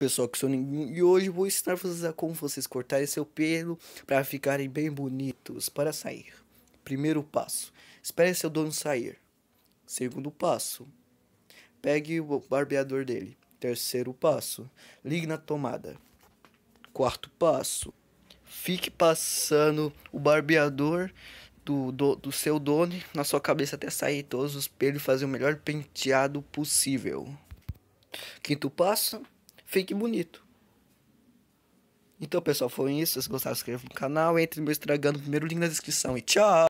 Pessoal, que sou ninguém e hoje vou ensinar vocês a como vocês cortarem seu pelo para ficarem bem bonitos para sair. Primeiro passo: espere seu dono sair. Segundo passo: pegue o barbeador dele. Terceiro passo: ligue na tomada. Quarto passo: fique passando o barbeador do, do, do seu dono na sua cabeça até sair todos os pelos e fazer o melhor penteado possível. Quinto passo fique bonito. Então, pessoal, foi isso. Se gostaram, inscreva no canal. Entre no meu Instagram no primeiro link na descrição. E tchau!